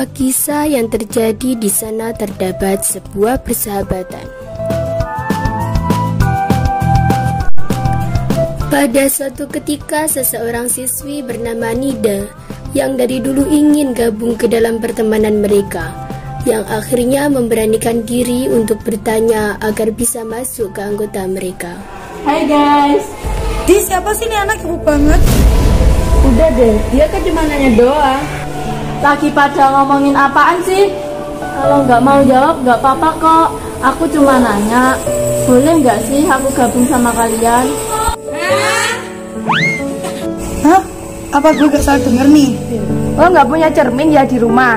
sebuah kisah yang terjadi di sana terdapat sebuah persahabatan. Pada suatu ketika seseorang siswi bernama Nida yang dari dulu ingin gabung ke dalam pertemanan mereka yang akhirnya memberanikan diri untuk bertanya agar bisa masuk ke anggota mereka. Hai guys. Di siapa sih ini anak ibu banget? Udah deh, dia kan cuma nanya doang. Lagi pada ngomongin apaan sih? Kalau nggak mau jawab nggak apa-apa kok. Aku cuma nanya, boleh nggak sih aku gabung sama kalian? Hah? Apa gue gak salah denger nih? Oh nggak punya cermin ya di rumah?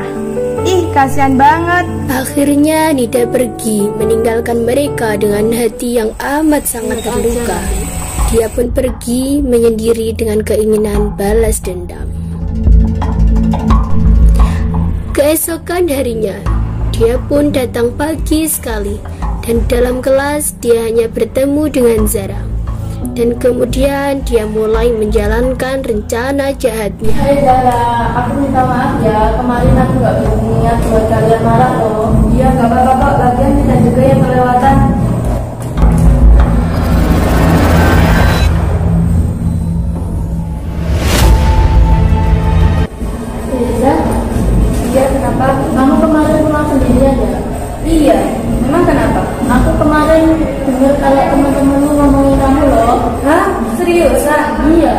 Ih kasihan banget. Akhirnya Nida pergi meninggalkan mereka dengan hati yang amat sangat terluka. Dia pun pergi menyendiri dengan keinginan balas dendam. Keesokan harinya, dia pun datang pagi sekali dan dalam kelas dia hanya bertemu dengan Zara. Dan kemudian dia mulai menjalankan rencana jahatnya. Hai Zara, aku minta maaf ya, kemarin aku nggak berniat buat kalian marah loh. Iya nggak apa-apa bagian kita juga yang kelewatan. Kenapa? Kamu kemarin pulang sendirian ya? Iya, memang kenapa? Aku kemarin dengar kalau teman-temanmu ngomongin kamu loh. Hah? Seriusan? Iya.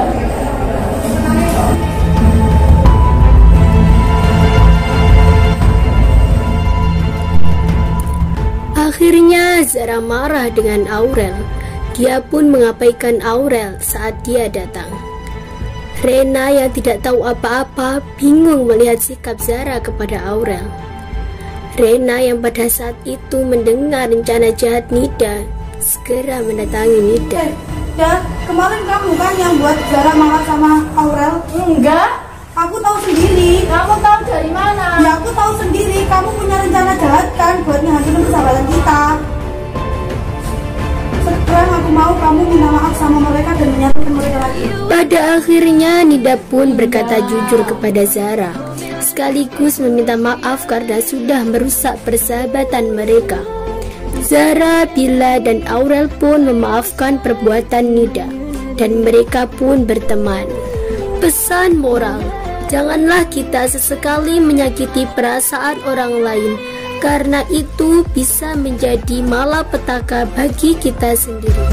Akhirnya Zara marah dengan Aurel. Dia pun mengabaikan Aurel saat dia datang. Rena yang tidak tahu apa-apa bingung melihat sikap Zara kepada Aurel. Rena yang pada saat itu mendengar rencana jahat Nida segera mendatangi Nida. Ya, kemarin kamu kan yang buat Zara marah sama Aurel? Enggak. Aku tahu sendiri. Kamu tahu dari mana? Ya aku tahu sendiri. Kamu punya rencana jahat kan buat kamu minta maaf sama mereka dan menyatukan mereka lagi. Pada akhirnya Nida pun berkata jujur kepada Zara sekaligus meminta maaf karena sudah merusak persahabatan mereka. Zara, Bila, dan Aurel pun memaafkan perbuatan Nida dan mereka pun berteman. Pesan moral, janganlah kita sesekali menyakiti perasaan orang lain karena itu bisa menjadi malapetaka bagi kita sendiri.